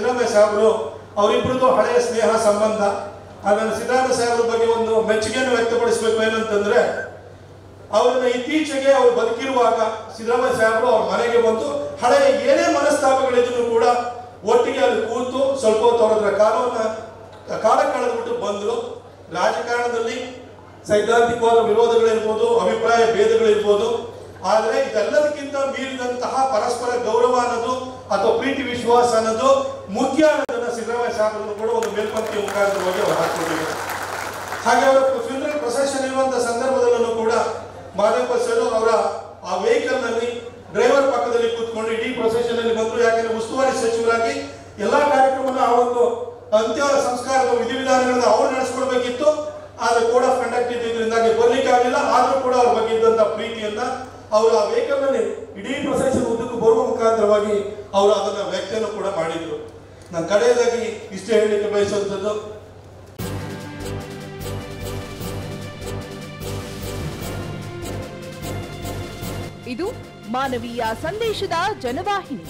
ಸಿದ್ದರಾಮಯ್ಯ ಸಾಹೇಬರು ಅವರಿಬ್ಬರದು ಹಳೆಯ ಸ್ನೇಹ ಸಂಬಂಧ. ಅದನ್ನು ಸಿದ್ದರಾಮಯ್ಯ ಸಾಹೇಬ್ರ ಬಗ್ಗೆ ಒಂದು ಮೆಚ್ಚುಗೆಯನ್ನು ವ್ಯಕ್ತಪಡಿಸಬೇಕು ಏನಂತಂದ್ರೆ, ಅವರನ್ನ ಇತ್ತೀಚೆಗೆ ಅವರು ಬದುಕಿರುವಾಗ ಸಿದ್ದರಾಮಯ್ಯ ಸಾಹೇಬರು ಅವ್ರ ಮನೆಗೆ ಬಂದು ಹಳೆಯ ಏನೇ ಮನಸ್ತಾಪಗಳಿದ್ರು ಕೂಡ ಒಟ್ಟಿಗೆ ಅಲ್ಲಿ ಕೂತು ಸ್ವಲ್ಪ ಹೊತ್ತು ಅವ್ರ ಕಾಲವನ್ನ ಕಾಲ ಕಳೆದ್ಬಿಟ್ಟು ಬಂದ್ರು. ರಾಜಕಾರಣದಲ್ಲಿ ಸೈದ್ಧಾಂತಿಕವಾದ ವಿರೋಧಗಳಿರ್ಬೋದು, ಅಭಿಪ್ರಾಯ ಭೇದಗಳಿರ್ಬೋದು. ಆದರೆ ಇದೆಲ್ಲದಕ್ಕಿಂತ ಮೀರಿದಂತಹ ಪರಸ್ಪರ ಗೌರವ ಅನ್ನೋದು ಅಥವಾ ಪ್ರೀತಿ ವಿಶ್ವಾಸ ಅನ್ನೋದು ಮುಖ್ಯ ಅನ್ನೋದನ್ನ ಸಿದ್ದರಾಮಯ್ಯ ಸಾಹೇಬರನ್ನು ಕೂಡ ಒಂದು ಮೇಲ್ಪಂಕ್ತಿಯ ಮುಖಾಂತರವಾಗಿ ಅವರು ಹಾಕೊಂಡಿದ್ದಾರೆ ಹಾಗೆ ಅವರ ಫ್ಯೂನರಲ್ ಪ್ರೊಸೆಷನ್ ಇರುವಂತಹ ಸಂದರ್ಭದಲ್ಲೂ ಕೂಡ ಮಾದೇಪ ಸರ್ ಅವರ ಆ ವೆಹಿಕಲ್ನಲ್ಲಿ ಡ್ರೈವರ್ ಪಕ್ಕದಲ್ಲಿ ಕೂತ್ಕೊಂಡು ಇಡೀ ಪ್ರೊಸೆಷನ್ ಅಲ್ಲಿ ಬಂದ್ರು. ಯಾಕಂದ್ರೆ ಉಸ್ತುವಾರಿ ಸಚಿವರಾಗಿ ಎಲ್ಲಾ ಕಾರ್ಯಕ್ರಮವನ್ನು ಆ ಒಂದು ಅಂತ್ಯ ಸಂಸ್ಕಾರದ ವಿಧಿವಿಧಾನಗಳನ್ನ ಅವರು ನಡೆಸ್ಕೊಡ್ಬೇಕಿತ್ತು. ಆದ್ರೆ ಕೋಡ್ ಆಫ್ ಕಂಡಕ್ಟ್ ಇದ್ದಿದ್ರಿಂದಾಗಿ ಬರ್ಲಿಕ್ಕೆ ಆಗಲಿಲ್ಲ. ಆದ್ರೂ ಕೂಡ ಅವ್ರ ಬಗ್ಗೆ ಇದ್ದಂತ ಪ್ರೀತಿಯನ್ನ ಅವರು ಆ ವೆಹಿಕಲ್ನಲ್ಲಿ ಇಡೀ ಮುಖಾಂತರವಾಗಿ ಅವರು ಅದನ್ನ ವ್ಯಕ್ತಿಯನ್ನು ಕೂಡ ಮಾಡಿದ್ರು. ನಾನು ಕಡೆಯದಾಗಿ ಇಷ್ಟೇ ಹೇಳಲಿಕ್ಕೆ ಬಯಸುವಂಥದ್ದು, ಇದು ಮಾನವೀಯ ಸಂದೇಶದ ಜನವಾಹಿನಿ.